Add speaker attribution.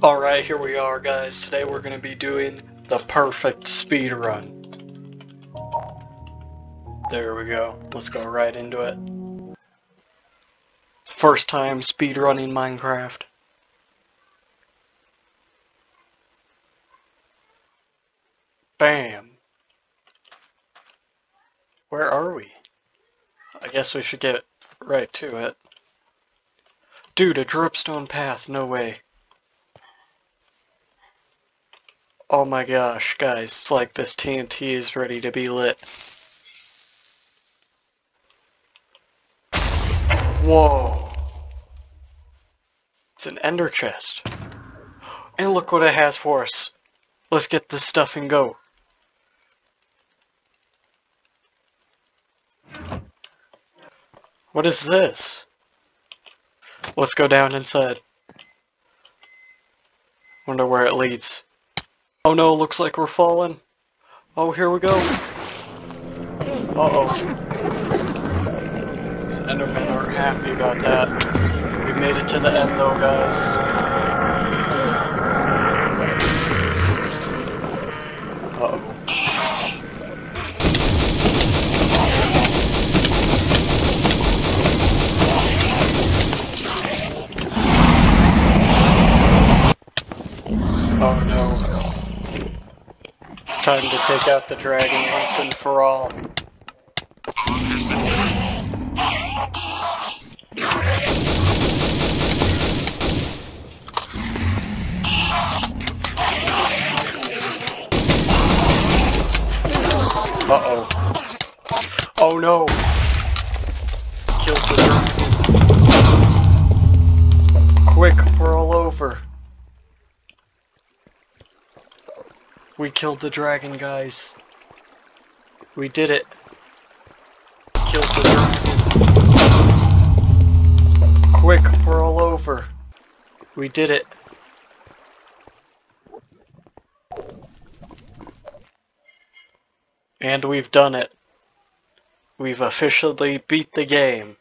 Speaker 1: Alright, here we are guys. Today we're going to be doing the perfect speed run. There we go. Let's go right into it. First time speed running Minecraft. Bam. Where are we? I guess we should get right to it. Dude, a dripstone path, no way. Oh my gosh, guys, it's like this TNT is ready to be lit. Whoa. It's an ender chest. And look what it has for us. Let's get this stuff and go. What is this? Let's go down inside. Wonder where it leads. Oh no, looks like we're falling. Oh, here we go. Uh-oh. These Endermen aren't happy about that. We made it to the end though, guys. Oh no. Time to take out the dragon once and for all. Uh-oh. Oh no! Killed the dragon. We killed the dragon, guys. We did it. Killed the dragon. Quick, we're all over. We did it. And we've done it. We've officially beat the game.